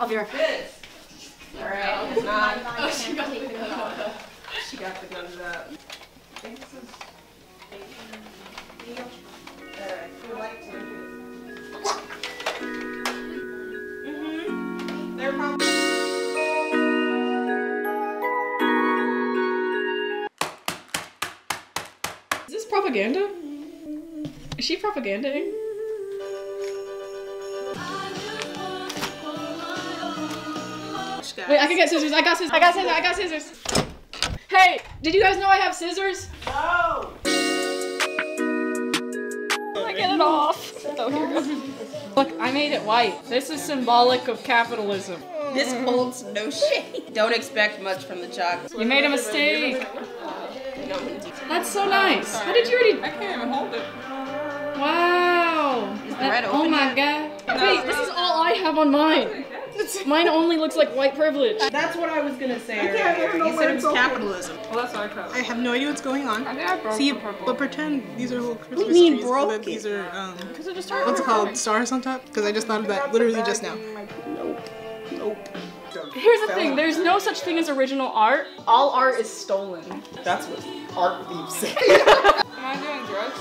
I'll be right back. Alright, it's not. Oh, she got the She got the guns up. I think this is. Alright, who likes it? Mm-hmm. They're probably. Is this propaganda? Is she propagandaing? Wait, I can get scissors. I got scissors. I got scissors. I got scissors. Hey, did you guys know I have scissors? No! I get it off. Oh, here goes. Look, I made it white. This is symbolic of capitalism. This holds no shade. Don't expect much from the chocolate. You made a mistake. That's so nice. How did you already? I can't even hold it. Wow. red oh my god. Wait, this is all I have on mine. Mine only looks like white privilege. That's what I was gonna say. can't earlier. even know You said it it's was open. capitalism. Well, that's our cup. I have no idea what's going on. I think I broke See, the purple. but pretend these are little Christmas mean trees. broke and that it? these are um, Because it just started what's it called? Stars on top? Because I just thought of that literally just now. Nope. Nope. Here's the thing, there's no such thing as original art. All art is stolen. That's what art thieves say. Am I doing drugs?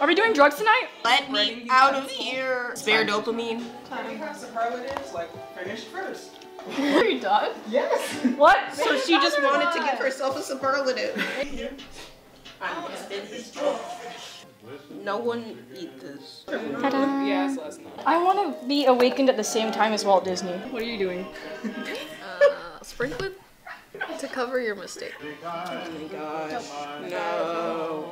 Are we doing drugs tonight? Let me out of here. Spare dopamine. We have superlatives like finish first. Are you done? Yes. What? So she just wanted to give herself a superlative. No one eat this. Yeah, it's last night. I want to be awakened at the same time as Walt Disney. What are you doing? Uh, sprinkling to cover your mistake. Oh my gosh. No.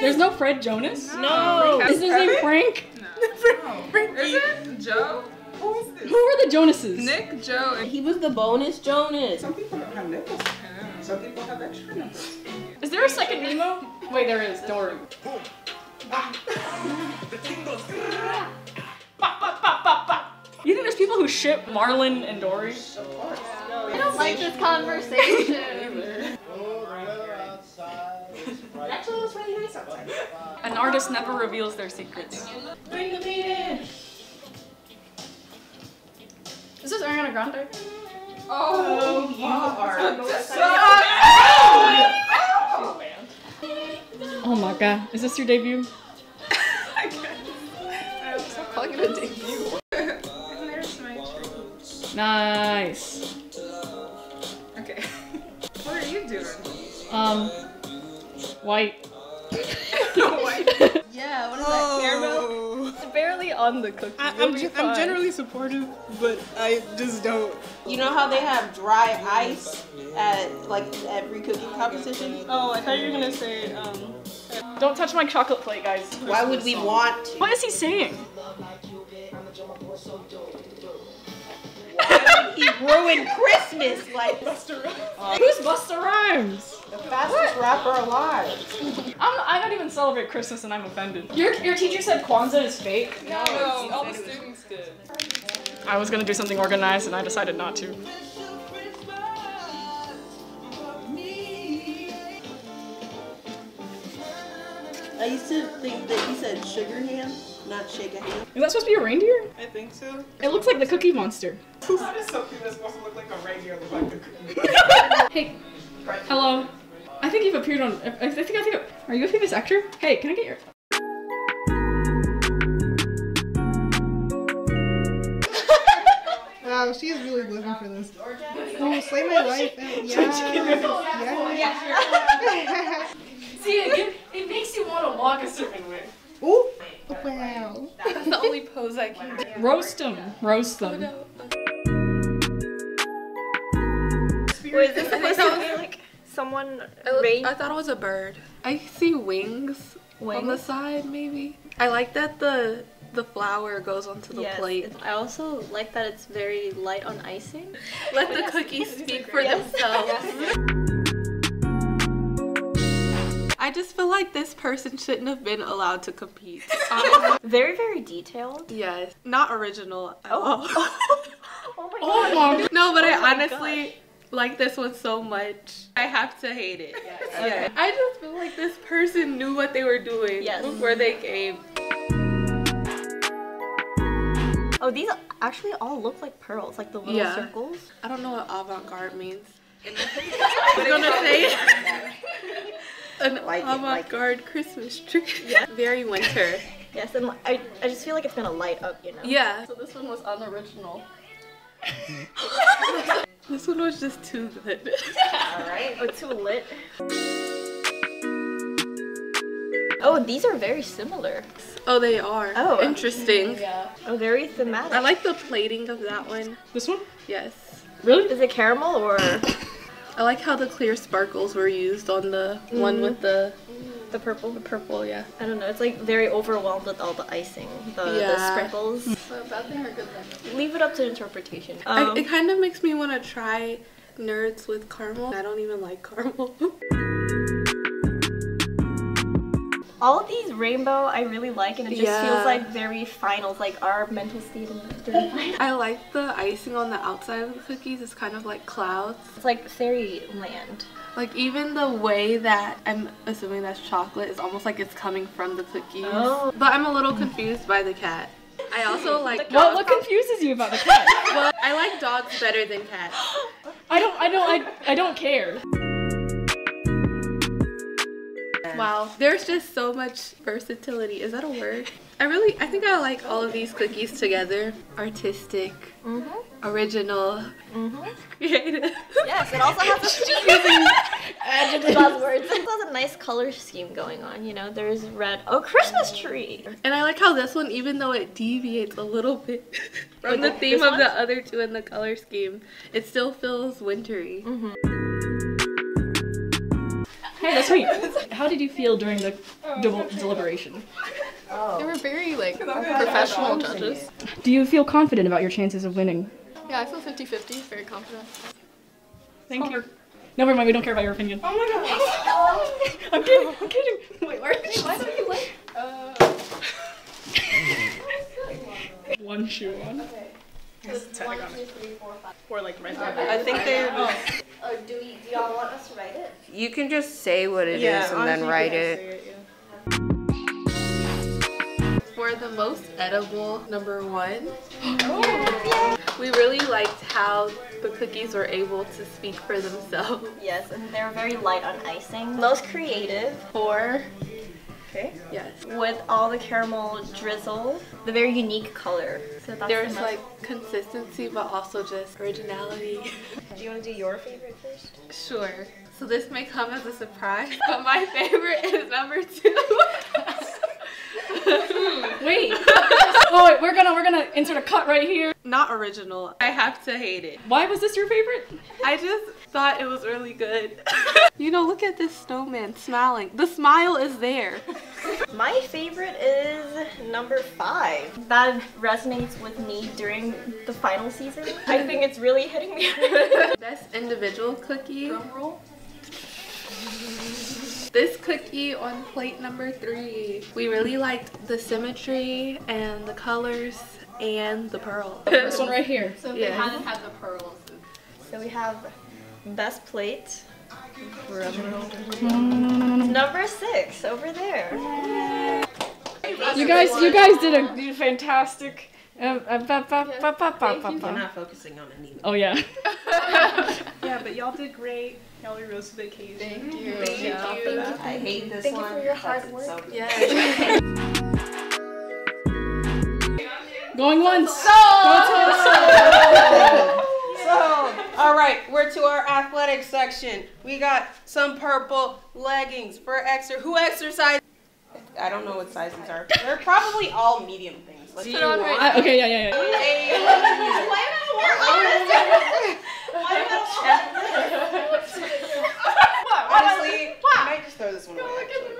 There's no Fred Jonas? No. Is his name Frank? Is it Joe? Who is this? Who are the Jonases? Nick, Joe, and He was the bonus Jonas. Some people don't have nipples. Some people have extra nipples. Is there a second Nemo? Wait, there is. Don't worry. You think there's people who ship Marlin and Dory? I don't like this conversation. An artist never reveals their secrets. Bring the meat in. Is this Ariana Grande? Oh, you are. Oh my god. Is this your debut? Stop calling it a debut. there's my tree. Nice. Okay. what are you doing? Um, white. Yeah, what is that? Caramel? It's barely on the cookie. I, I'm, be ge- I'm generally supportive, but I just don't. You know how they have dry ice at like every cooking competition? Oh, I thought you were gonna say um. Don't touch my chocolate plate, guys. Why would we want to? What is he saying? Why would he ruin Christmas like Busta Rhymes. Who's Busta Rhymes? The fastest rapper alive? I'm, I don't even celebrate Christmas and I'm offended. Your, your teacher said Kwanzaa is fake? No, no all the students did. I was gonna do something organized and I decided not to. I used to think that he said sugar ham, not shake a ham. Is that supposed to be a reindeer? I think so. It looks like the Cookie Monster. How does something that's supposed to look like a reindeer look like a cookie? Hey, hello. I think you've appeared on. I, I think I think. Are you a famous actor? Hey, can I get your? Wow, she's really living for this. Oh, slay my life. and- Yeah. yeah. See, it, it makes you want to walk a certain way. Ooh. Wow. That's the only pose I can do. Roast them. Roast them. Wait, is this supposed to be like someone rain? I thought it was a bird. I see wings, on the side, maybe. I like that the the flour goes onto the Yes, plate. I also like that it's very light on icing. Let the cookies speak for Yes. themselves. I just feel like this person shouldn't have been allowed to compete. Um, Very, very detailed. yes, not original at all. Oh my Oh. No, but Oh I my honestly like this one so much. I have to hate it. Yeah. I just feel like this person knew what they were doing Yes. before they came. Oh these actually all look like pearls, like the little Yeah. circles. I don't know what avant-garde means. I'm gonna say an Like it, avant-garde Christmas tree. Yeah. Very winter. Yes, and I, I just feel like it's gonna light up, you know. Yeah. So this one was unoriginal. This one was just too good. Alright. Oh, too lit. Oh, these are very similar. Oh, they are. Oh. Interesting. Yeah. Oh, very thematic. I like the plating of that one. This one? Yes. Really? Is it caramel or I like how the clear sparkles were used on the one mm-hmm. with the the purple? the purple, yeah. I don't know. It's like very overwhelmed with all the icing, the, the Yeah. sprinkles. bad thing or good thing? Leave it up to interpretation. I, Um, it kind of makes me want to try nerds with caramel. I don't even like caramel. all of these rainbow I really like, and it just Yeah. feels like very finals, like our mental state in during finals. I like the icing on the outside of the cookies. It's kind of like clouds. It's like fairyland. Like even the way that I'm assuming that's chocolate is almost like it's coming from the cookies. Oh. But I'm a little confused by the cat. I also like What, what confuses you about the cat? Well, I like dogs better than cats. I don't, I don't, I, I don't care. Wow, there's just so much versatility. Is that a word? I really, I think I like all of these cookies together. Artistic, Mm-hmm. original, Mm-hmm. creative. Yes, it also has a buzzwords. It has a nice color scheme going on. You know, there's red. Oh, Christmas tree. And I like how this one, even though it deviates a little bit from the theme of one? the other two in the color scheme, it still feels wintry. Hey, that's sweet. How did you feel during the del- deliberation? They were very like professional judges. Do you feel confident about your chances of winning? Yeah, I feel 50-50, very confident. Thank you. Never mind. We don't care about your opinion. Oh my god. I'm kidding. I'm kidding. Wait, where? Why don't you like? Uh. One shoe on. Or like right I think they. Oh. oh, do, we, do y'all want us to write it? You can just say what it is Yeah, and then write you it. yeah. For the most edible, number one, we really liked how the cookies were able to speak for themselves. Yes, and they're very light on icing. Most creative. Four, Okay. yes. With all the caramel drizzle, the very unique color. So that's There's the like consistency, but also just originality. Do you want to do your favorite first? Sure. So this may come as a surprise, but my favorite is number two. Wait. oh, wait, we're gonna we're gonna insert a cut right here. Not original. I have to hate it. Why was this your favorite? I just thought it was really good. you know, look at this snowman smiling. The smile is there. My favorite is number five. That resonates with me during the final season. I think it's really hitting me. Best individual cookie. This cookie on plate number three. We really liked the symmetry and the colors and the pearl. This one right here. So Yeah. they hadn't had the pearls. so we have best plate. Number six over there. You guys, you guys did a did a fantastic. Uh, uh, ba- ba- ba- ba- ba- ba- We're not focusing on it either. Oh yeah. Yeah, but y'all did great. Y'all rose to the occasion. Thank you. Thank you. for that. I hate this Thank you for your hard it's so work. Yeah. Going once. So, all right, we're to our athletic section. We got some purple leggings for extra. Who exercise? I don't know what sizes are. They're probably all medium things. Let's Do do you want- I- okay, yeah, yeah, yeah. Honestly, I might just throw this one away. actually.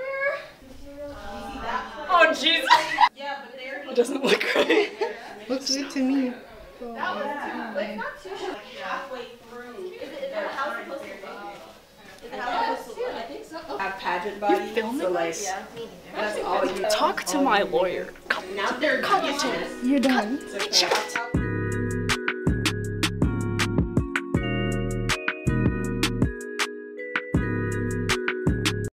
Oh jeez. Yeah, but they're It doesn't look right. Looks good to me. halfway through. Have pageant body. So like, that's all you Talk to my lawyer. Now they're competent. You're done. It's okay. I'll tell